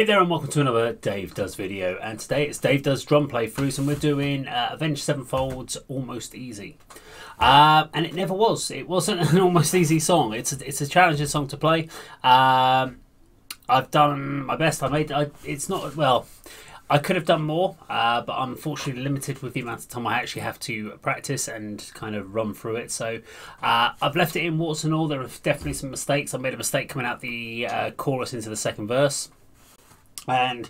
Hey there and welcome to another Dave Does video and today it's Dave Does Drum Playthroughs and we're doing uh, Avenged Sevenfold's Almost Easy. Uh, and it never was. It wasn't an almost easy song. It's a, it's a challenging song to play. Um, I've done my best. I made I, it's not well. I could have done more, uh, but I'm unfortunately limited with the amount of time I actually have to practice and kind of run through it. So uh, I've left it in warts and all. There are definitely some mistakes. I made a mistake coming out the uh, chorus into the second verse, and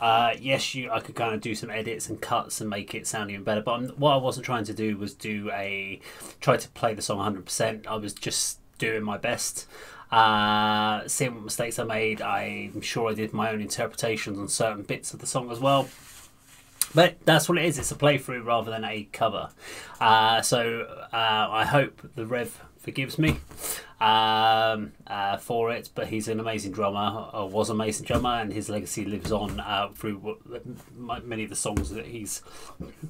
uh, yes, you I could kind of do some edits and cuts and make it sound even better. But I'm, what I wasn't trying to do was do a try to play the song 100%. I was just doing my best. Uh, seeing what mistakes I made, I'm sure I did my own interpretations on certain bits of the song as well. But that's what it is. It's a playthrough rather than a cover. Uh, so uh, I hope the Rev forgives me um, uh, for it. But he's an amazing drummer, or was an amazing drummer, and his legacy lives on uh, through what, many of the songs that he's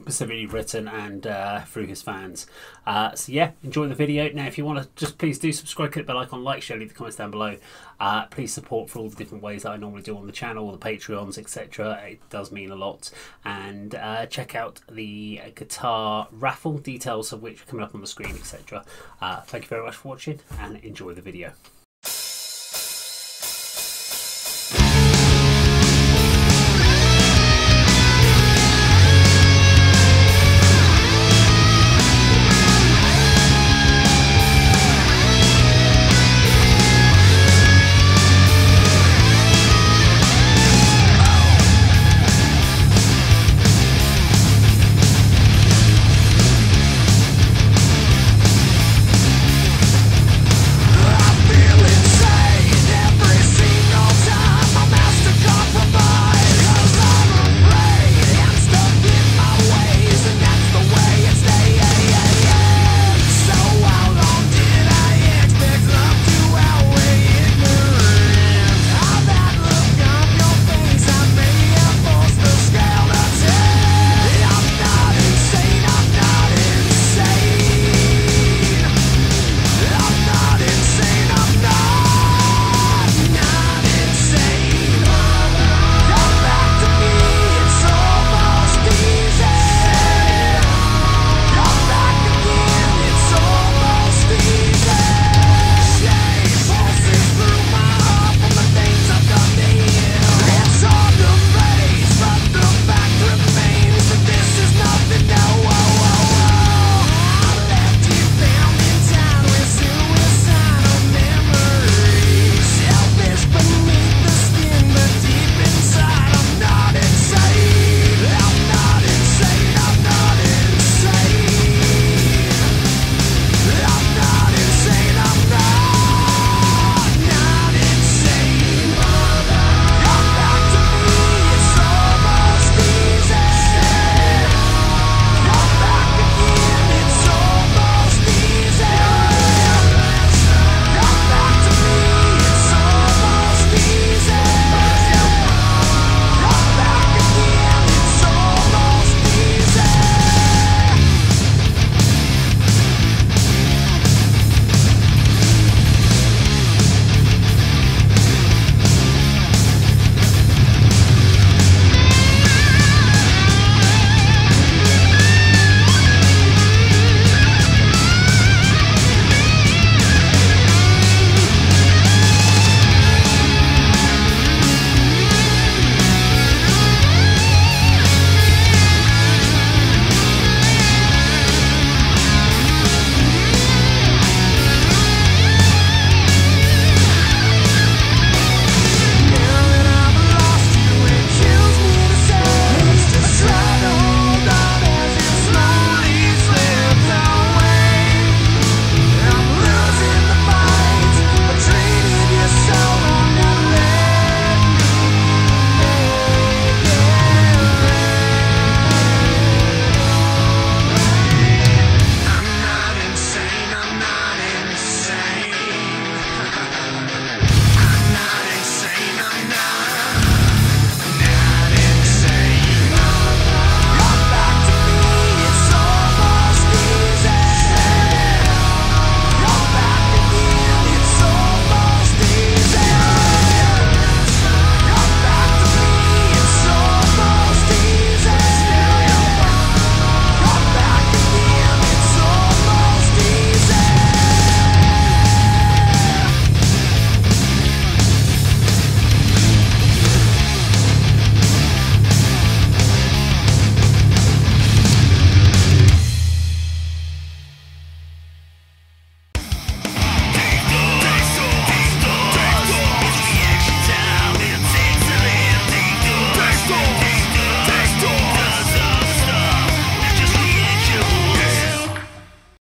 specifically written and uh, through his fans. Uh, so yeah, enjoy the video. Now, if you want to, just please do subscribe, click the bell icon, like, share, leave the comments down below. Uh, please support for all the different ways that I normally do on the channel, the Patreons, etc. It does mean a lot. And uh, check out the guitar raffle details of which are coming up on the screen, etc. thank you very much for watching and enjoy the video.